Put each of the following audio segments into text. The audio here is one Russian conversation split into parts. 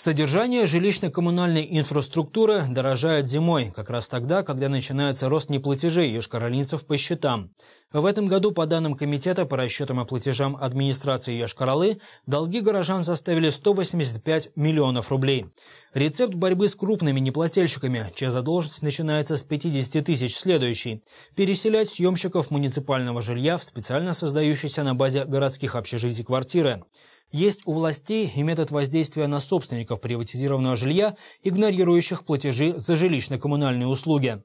Содержание жилищно-коммунальной инфраструктуры дорожает зимой, как раз тогда, когда начинается рост неплатежей ешкаролинцев по счетам. В этом году, по данным Комитета по расчетам и платежам администрации Ешкаралы, долги горожан составили 185 миллионов рублей. Рецепт борьбы с крупными неплательщиками, чья задолженность начинается с 50 тысяч, следующий. Переселять съемщиков муниципального жилья в специально создающиеся на базе городских общежитий квартиры. Есть у властей и метод воздействия на собственников приватизированного жилья, игнорирующих платежи за жилищно-коммунальные услуги.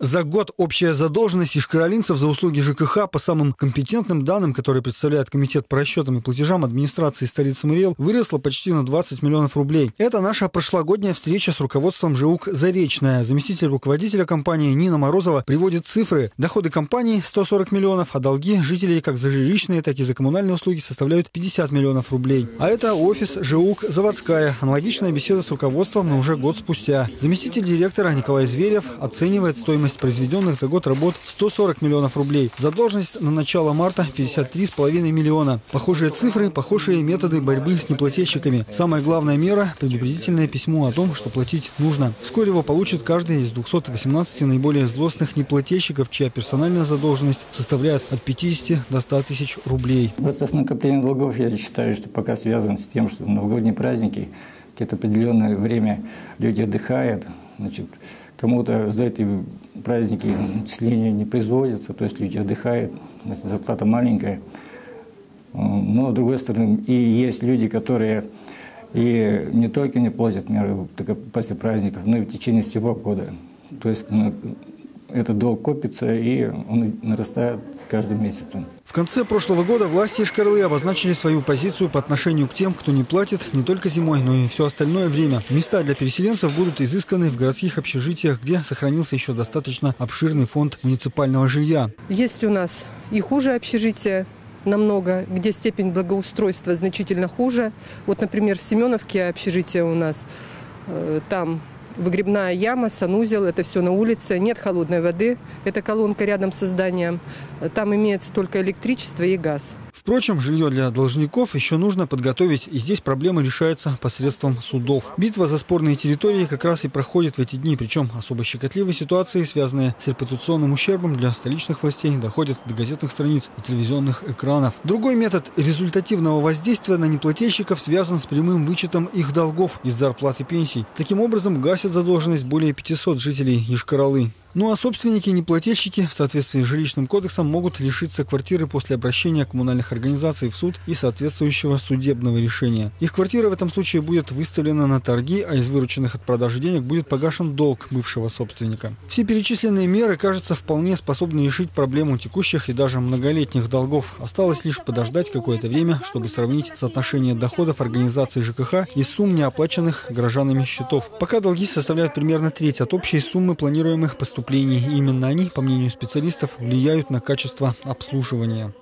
За год общая задолженность ишкаролинцев за услуги ЖКХ по самым компетентным данным, которые представляет Комитет по расчетам и платежам администрации столицы Мариэл, выросла почти на 20 миллионов рублей. Это наша прошлогодняя встреча с руководством ЖУК «Заречная». Заместитель руководителя компании Нина Морозова приводит цифры. Доходы компании 140 миллионов, а долги жителей как за жилищные, так и за коммунальные услуги составляют 50 миллионов рублей. А это офис ЖУК «Заводская». Аналогичная беседа с руководством, но уже год спустя. Заместитель директора Николай Зверев оценивает стоимость Стоимость произведенных за год работ 140 миллионов рублей. Задолженность на начало марта 53,5 миллиона. Похожие цифры, похожие методы борьбы с неплательщиками. Самая главная мера – предупредительное письмо о том, что платить нужно. Вскоре его получит каждый из 218 наиболее злостных неплательщиков, чья персональная задолженность составляет от 50 до 100 тысяч рублей. Процесс накопления долгов, я считаю, что пока связан с тем, что новогодние праздники, какое-то определенное время люди отдыхают, значит, Кому-то за эти праздники начисления не производятся, то есть люди отдыхают, зарплата маленькая. Но, с другой стороны, и есть люди, которые и не только не платят меры после праздников, но и в течение всего года. То есть ну, этот долг копится, и он нарастает каждым месяцем. В конце прошлого года власти Ишкарлы обозначили свою позицию по отношению к тем, кто не платит не только зимой, но и все остальное время. Места для переселенцев будут изысканы в городских общежитиях, где сохранился еще достаточно обширный фонд муниципального жилья. Есть у нас и хуже общежития, намного, где степень благоустройства значительно хуже. Вот, например, в Семеновке общежитие у нас, э, там выгребная яма, санузел, это все на улице, нет холодной воды, это колонка рядом со зданием, там имеется только электричество и газ. Впрочем, жилье для должников еще нужно подготовить, и здесь проблема решается посредством судов. Битва за спорные территории как раз и проходит в эти дни, причем особо щекотливые ситуации, связанные с репутационным ущербом для столичных властей, доходят до газетных страниц и телевизионных экранов. Другой метод результативного воздействия на неплательщиков связан с прямым вычетом их долгов из зарплат и пенсий. Таким образом, гасят задолженность более 500 жителей Ешкаралы. Ну а собственники и неплательщики в соответствии с жилищным кодексом могут лишиться квартиры после обращения коммунальных организаций в суд и соответствующего судебного решения. Их квартира в этом случае будет выставлена на торги, а из вырученных от продажи денег будет погашен долг бывшего собственника. Все перечисленные меры, кажется, вполне способны решить проблему текущих и даже многолетних долгов. Осталось лишь подождать какое-то время, чтобы сравнить соотношение доходов организации ЖКХ и сумм неоплаченных гражданами счетов. Пока долги составляют примерно треть от общей суммы планируемых поступлений преступлений. И именно они, по мнению специалистов, влияют на качество обслуживания.